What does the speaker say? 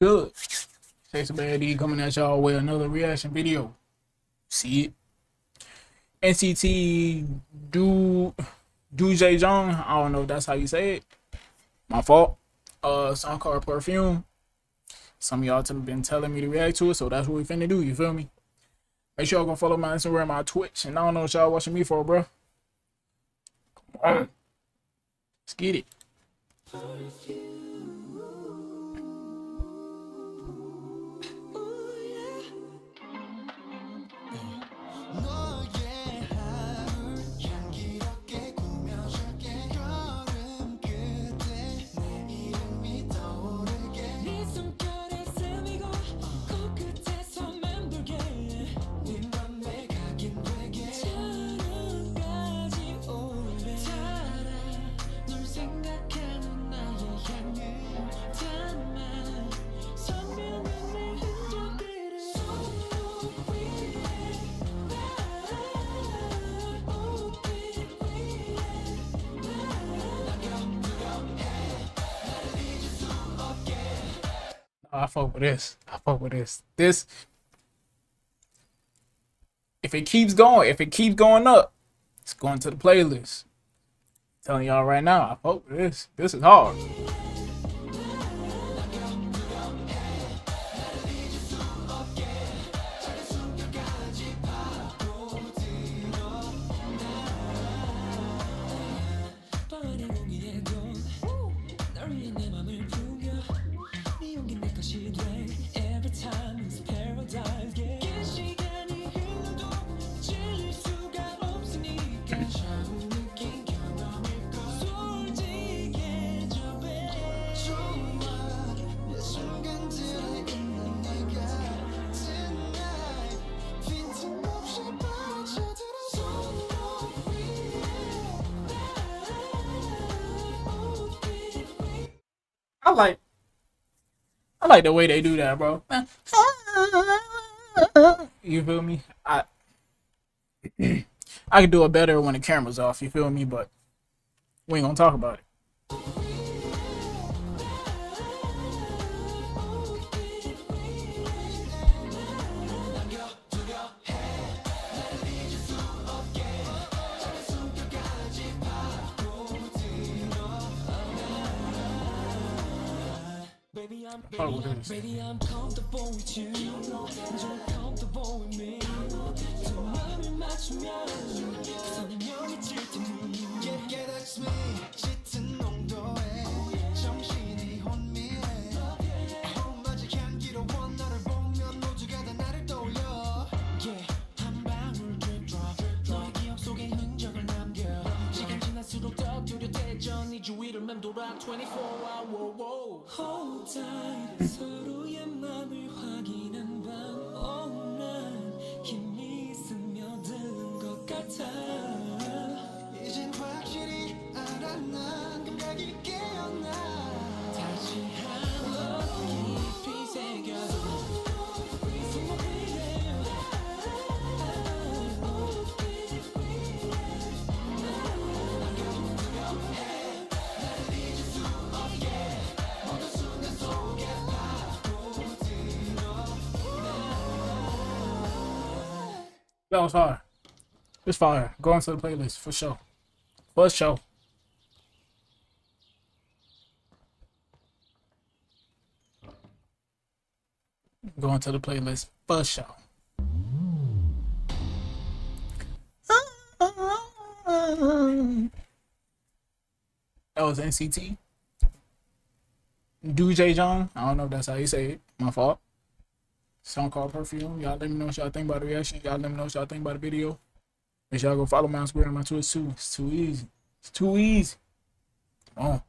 Good. Chase Bad D coming at y'all with another reaction video. See it. NCT Do Do J Jong. I don't know if that's how you say it. My fault. Uh song called Perfume. Some of y'all have been telling me to react to it, so that's what we finna do, you feel me? Make sure y'all go follow my Instagram, my Twitch, and I don't know what y'all watching me for, bro. Come on. Let's get it. I fuck with this. I fuck with this. This, if it keeps going, if it keeps going up, it's going to the playlist. I'm telling y'all right now, I fuck with this. This is hard. Like I like the way they do that, bro. You feel me? I I can do it better when the camera's off, you feel me? But we ain't gonna talk about it. Baby, I'm, baby, I'm comfortable with you. 좀 comfortable with me. 두 마음을 맞추면 선명히 짙은 Yeah, yeah, that's me. 짙은 농도에 정신이 혼미해. 험하지 향기로워 너를 보면 모두가 다 나를 떠올려. Yeah, 한 방울 drip drop. 너의 기억 속에 흔적을 남겨. 시간 지날수록 더 뚜렷해져. 네 주위를 맴돌아 24 hour. Hold tight That was fire. It's fire. Go into the playlist for sure. For sure. Go into the playlist for sure. That was NCT. Do J Jong. I don't know if that's how you say it. My fault. Song called Perfume. Y'all let me know what y'all think about the reaction. Y'all let me know what y'all think about the video. Make sure y'all go follow my Instagram and my Twitter too. It's too easy. It's too easy. Come on.